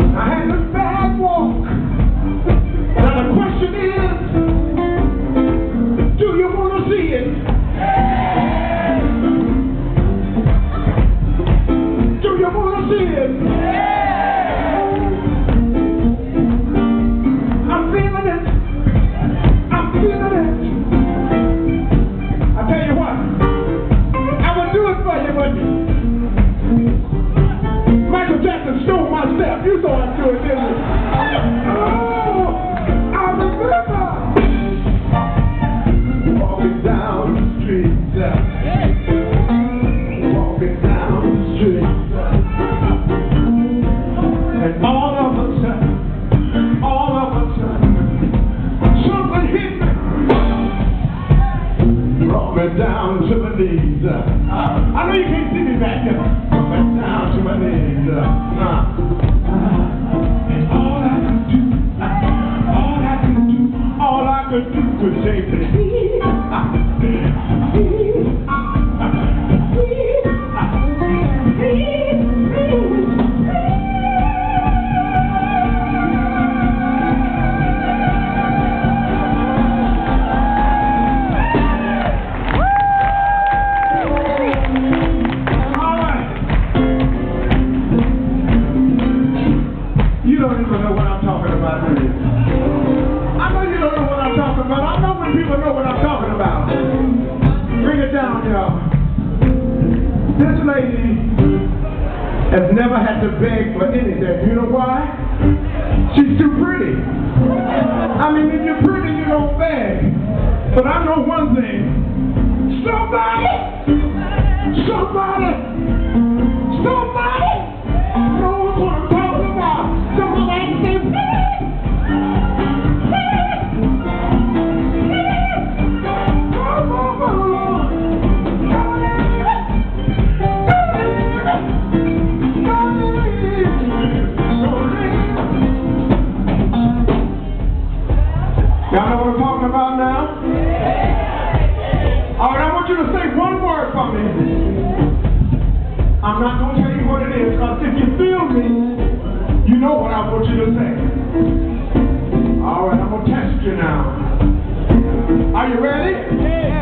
I had a knees. Uh, I know you can't see me back there. Me down to my knees. Uh, and all I could do, all I could do, all I could do was say, please, has never had to beg for anything. You know why? She's too pretty. I mean, if you're pretty, you don't beg. But I know one thing. Somebody, somebody, somebody you to say one word for me. I'm not going to tell you what it is, because if you feel me, you know what I want you to say. All right, I'm going to test you now. Are you ready?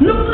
Não